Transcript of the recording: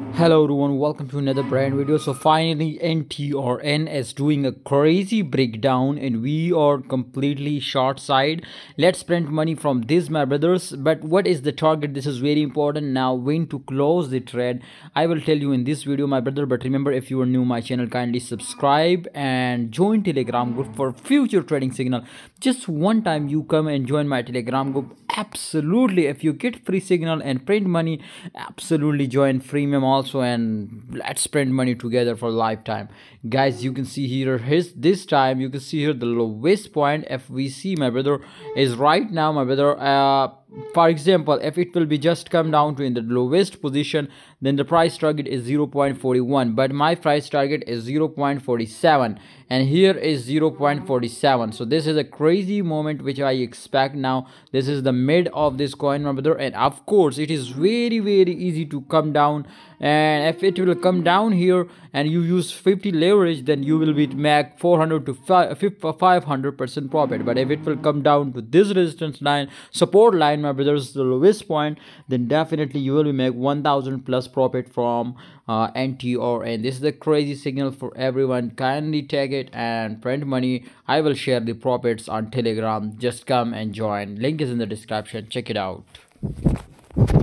hello everyone. Welcome to another brand video. So finally ntrn is doing a crazy breakdown and we are completely short side let's print money from this my brothers. But what is the target? This is very important. Now when to close the trade i will tell you in this video my brother. But remember if you are new my channel kindly subscribe and join telegram group for future trading signal. Just one time you come and join my telegram group. Absolutely. If you get free signal and print money absolutely join freemium also and let's spend money together for lifetime. Guys you can see here his this time you can see here the lowest point fvc my brother is right now my brother uh for example if it will be just come down to in the lowest position then the price target is 0.41 but my price target is 0.47 and here is 0.47 so this is a crazy moment which i expect now. This is the mid of this coin my brother. And of course it is very very easy to come down. And if it will come down here and you use 50 leverage then you will be make 400 to 500 percent profit. But if it will come down to this resistance line support line my brothers the lowest point then definitely you will be make 1000 plus profit from uh, and this is the crazy signal for everyone. Kindly take it and print money. I will share the profits on telegram. Just come and join. Link is in the description. Check it out